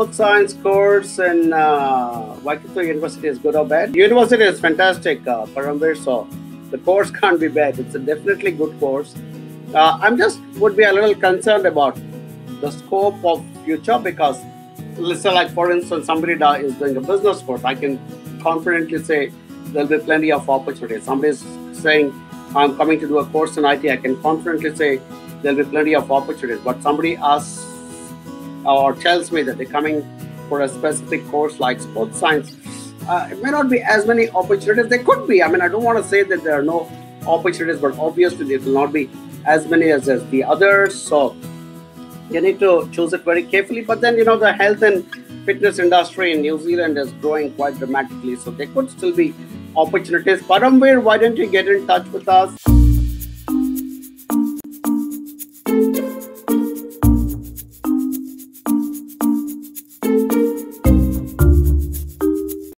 sports science course in uh, Waikato University is good or bad? University is fantastic, uh, Paramveer, so the course can't be bad. It's a definitely good course. Uh, I'm just would be a little concerned about the scope of future because let's say like for instance somebody is doing a business course, I can confidently say there'll be plenty of opportunities. Somebody's saying I'm coming to do a course in IT, I can confidently say there'll be plenty of opportunities. But somebody asks or tells me that they're coming for a specific course like sports science, uh, it may not be as many opportunities. There could be. I mean, I don't want to say that there are no opportunities, but obviously there will not be as many as, as the others. So you need to choose it very carefully. But then, you know, the health and fitness industry in New Zealand is growing quite dramatically. So there could still be opportunities. Paramveer, why don't you get in touch with us?